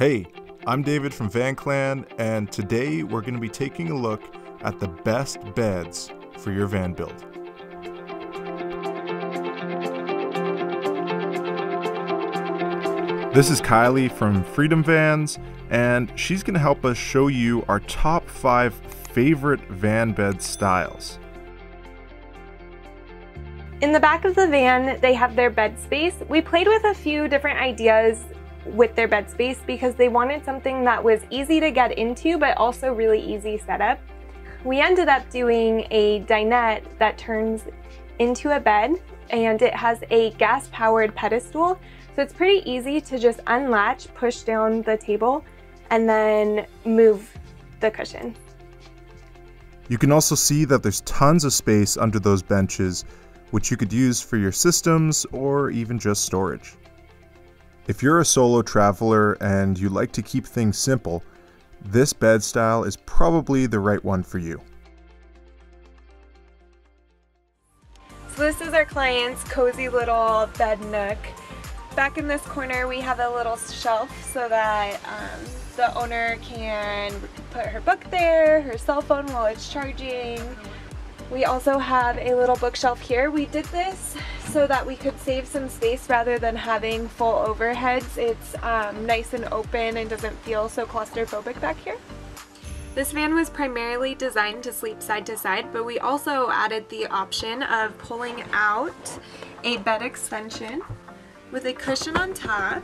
Hey, I'm David from Van Clan, and today we're going to be taking a look at the best beds for your van build. This is Kyleigh from Freedom Vans, and she's going to help us show you our top five favorite van bed styles. In the back of the van, they have their bed space. We played with a few different ideas with their bed space because they wanted something that was easy to get into but also really easy setup. We ended up doing a dinette that turns into a bed and it has a gas powered pedestal so it's pretty easy to just unlatch, push down the table and then move the cushion. You can also see that there's tons of space under those benches which you could use for your systems or even just storage. If you're a solo traveler and you like to keep things simple, this bed style is probably the right one for you. So this is our client's cozy little bed nook. Back in this corner we have a little shelf so that um, the owner can put her book there, her cell phone while it's charging, we also have a little bookshelf here. We did this so that we could save some space rather than having full overheads. It's um, nice and open and doesn't feel so claustrophobic back here. This van was primarily designed to sleep side to side, but we also added the option of pulling out a bed extension with a cushion on top,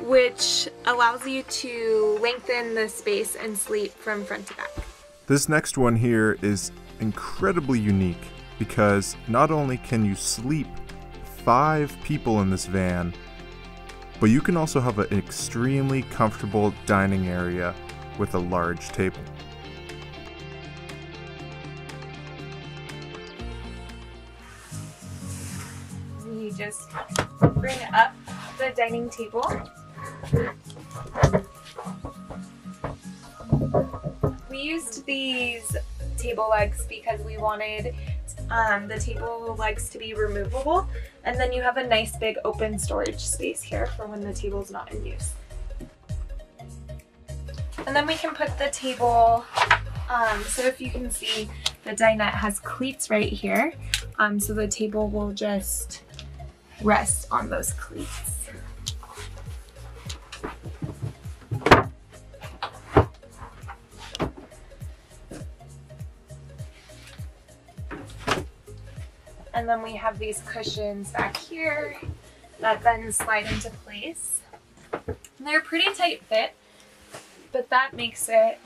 which allows you to lengthen the space and sleep from front to back. This next one here is incredibly unique because not only can you sleep five people in this van, but you can also have an extremely comfortable dining area with a large table. You just bring up the dining table. We used these table legs because we wanted um, the table legs to be removable and then you have a nice big open storage space here for when the table is not in use. And then we can put the table, um, so if you can see the dinette has cleats right here, um, so the table will just rest on those cleats. And then we have these cushions back here that then slide into place. And they're a pretty tight fit, but that makes it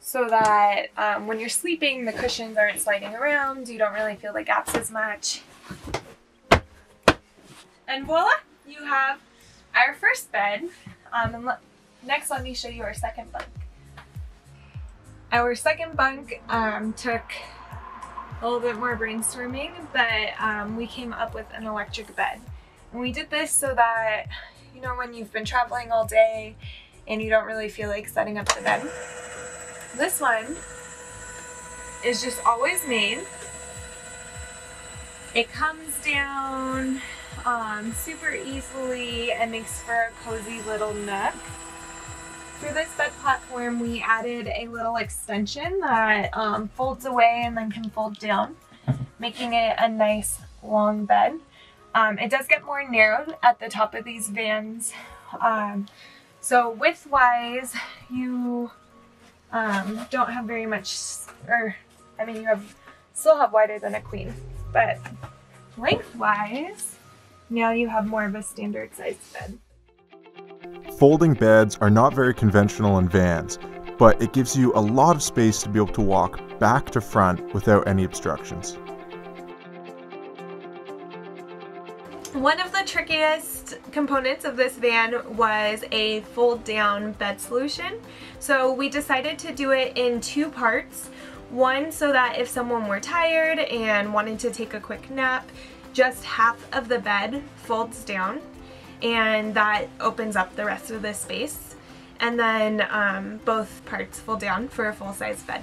so that um, when you're sleeping, the cushions aren't sliding around. You don't really feel the gaps as much. And voila, you have our first bed. Um, and next, let me show you our second bunk. Our second bunk um, took a little bit more brainstorming, but um, we came up with an electric bed. And we did this so that, you know, when you've been traveling all day and you don't really feel like setting up the bed, this one is just always made. It comes down um, super easily and makes for a cozy little nook. For this bed platform, we added a little extension that um, folds away and then can fold down, making it a nice long bed. Um, it does get more narrowed at the top of these vans. Um, so width-wise, you um, don't have very much, or I mean, you have still have wider than a queen, but length-wise, now you have more of a standard sized bed. Folding beds are not very conventional in vans, but it gives you a lot of space to be able to walk back to front without any obstructions. One of the trickiest components of this van was a fold down bed solution. So we decided to do it in two parts. One so that if someone were tired and wanted to take a quick nap, just half of the bed folds down and that opens up the rest of the space. And then um, both parts fold down for a full-size bed.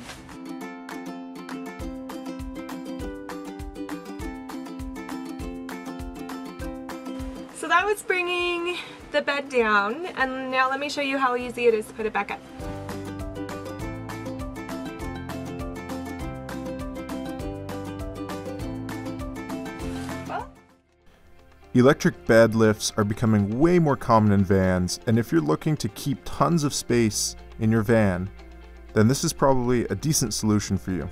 So that was bringing the bed down and now let me show you how easy it is to put it back up. Electric bed lifts are becoming way more common in vans, and if you're looking to keep tons of space in your van, then this is probably a decent solution for you.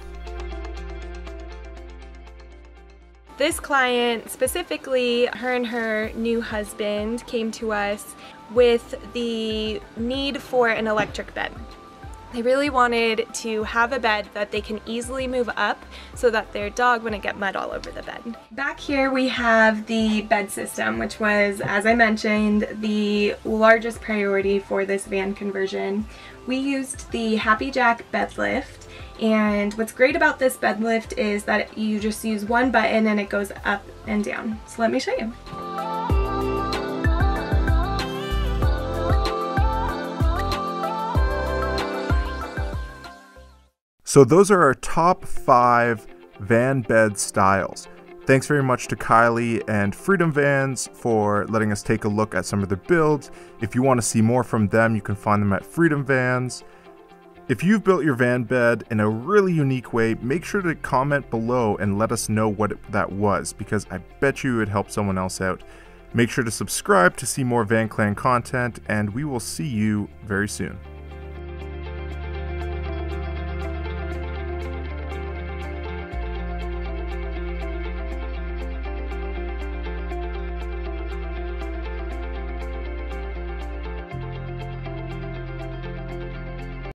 This client, specifically her and her new husband, came to us with the need for an electric bed. They really wanted to have a bed that they can easily move up so that their dog wouldn't get mud all over the bed. Back here we have the bed system, which was, as I mentioned, the largest priority for this van conversion. We used the Happijac bed lift and what's great about this bed lift is that you just use one button and it goes up and down. So let me show you. So those are our top five van bed styles. Thanks very much to Kyleigh and Freedom Vans for letting us take a look at some of their builds. If you want to see more from them, you can find them at Freedom Vans. If you've built your van bed in a really unique way, make sure to comment below and let us know what that was because I bet you it helped someone else out. Make sure to subscribe to see more Van Clan content, and we will see you very soon.